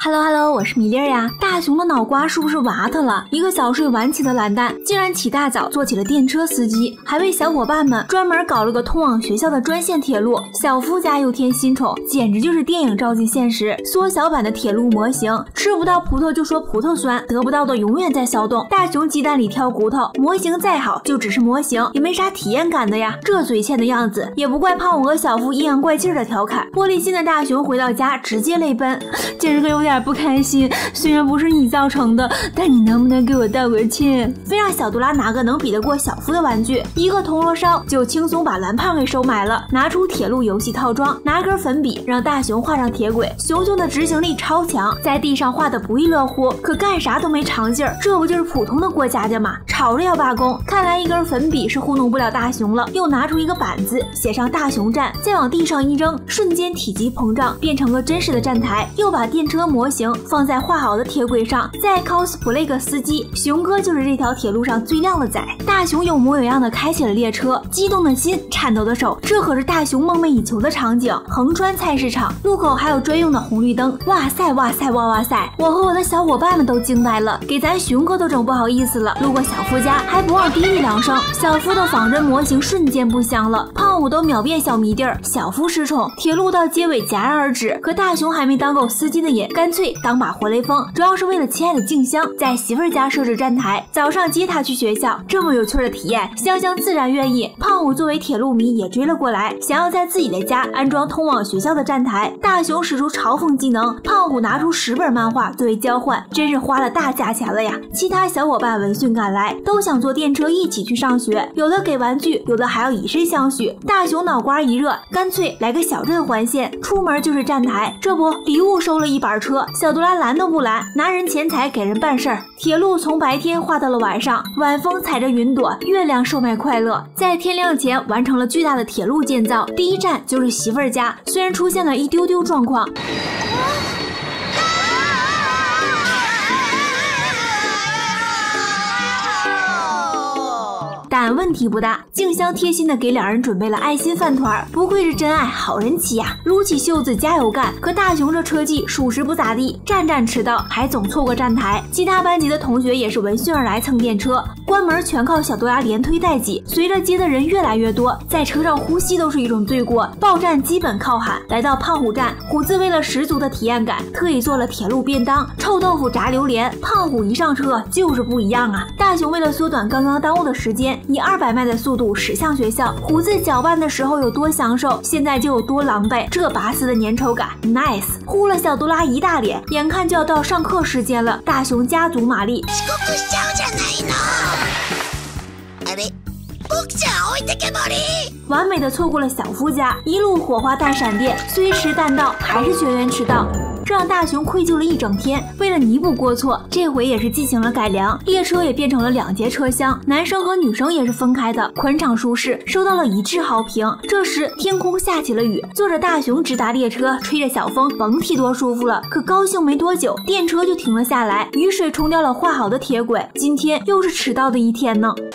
Hello Hello，我是米粒儿呀。大熊的脑瓜是不是娃特了？一个早睡晚起的懒蛋，竟然起大早做起了电车司机，还为小伙伴们专门搞了个通往学校的专线铁路。小夫家又添新宠，简直就是电影照进现实，缩小版的铁路模型。吃不到葡萄就说葡萄酸，得不到的永远在骚动。大熊鸡蛋里挑骨头，模型再好就只是模型，也没啥体验感的呀。这嘴欠的样子，也不怪胖虎和小夫阴阳怪气的调侃。玻璃心的大熊回到家直接泪奔，今儿个有点。点不开心，虽然不是你造成的，但你能不能给我道个歉？非让小杜拉拿个能比得过小夫的玩具，一个铜锣烧就轻松把蓝胖给收买了。拿出铁路游戏套装，拿根粉笔让大熊画上铁轨。熊熊的执行力超强，在地上画的不亦乐乎，可干啥都没长劲儿。这不就是普通的过家家吗？吵着要罢工，看来一根粉笔是糊弄不了大熊了。又拿出一个板子，写上大熊站，再往地上一扔，瞬间体积膨胀，变成个真实的站台。又把电车模。模型放在画好的铁轨上，再 cosplay 个司机，熊哥就是这条铁路上最靓的仔。大熊有模有样的开启了列车，激动的心，颤抖的手，这可是大熊梦寐以求的场景。横穿菜市场，路口还有专用的红绿灯。哇塞哇塞哇哇塞！我和我的小伙伴们都惊呆了，给咱熊哥都整不好意思了。路过小夫家，还不忘嘀哩两声。小夫的仿真模型瞬间不香了，胖虎都秒变小迷弟儿。小夫失宠，铁路到结尾戛然而止。可大熊还没当够司机的瘾，干。干脆当把活雷锋，主要是为了亲爱的静香，在媳妇儿家设置站台，早上接她去学校，这么有趣的体验，香香自然愿意。胖虎作为铁路迷也追了过来，想要在自己的家安装通往学校的站台。大雄使出嘲讽技能，胖虎拿出十本漫画作为交换，真是花了大价钱了呀！其他小伙伴闻讯赶来，都想坐电车一起去上学，有的给玩具，有的还要以身相许。大雄脑瓜一热，干脆来个小镇环线，出门就是站台，这不礼物收了一板车。小杜拉拦都不拦，拿人钱财给人办事儿。铁路从白天画到了晚上，晚风踩着云朵，月亮售卖快乐。在天亮前完成了巨大的铁路建造，第一站就是媳妇儿家。虽然出现了一丢丢状况。问题不大，静香贴心的给两人准备了爱心饭团，不愧是真爱，好人妻呀！撸起袖子加油干。可大雄这车技属实不咋地，站站迟到，还总错过站台。其他班级的同学也是闻讯而来蹭电车，关门全靠小豆芽连推带挤。随着接的人越来越多，在车上呼吸都是一种罪过，报站基本靠喊。来到胖虎站，虎子为了十足的体验感，特意做了铁路便当，臭豆腐炸榴莲。胖虎一上车就是不一样啊！大熊为了缩短刚刚耽误的时间。以二百迈的速度驶向学校，虎子搅拌的时候有多享受，现在就有多狼狈。这拔丝的粘稠感，nice，呼了小杜拉一大脸。眼看就要到上课时间了，大熊加足马力。完美的错过了小夫家，一路火花大闪电，虽迟但到，还是学员迟到。这让大雄愧疚了一整天。为了弥补过错，这回也是进行了改良，列车也变成了两节车厢，男生和女生也是分开的，宽敞舒适，收到了一致好评。这时天空下起了雨，坐着大雄直达列车，吹着小风，甭提多舒服了。可高兴没多久，电车就停了下来，雨水冲掉了画好的铁轨。今天又是迟到的一天呢。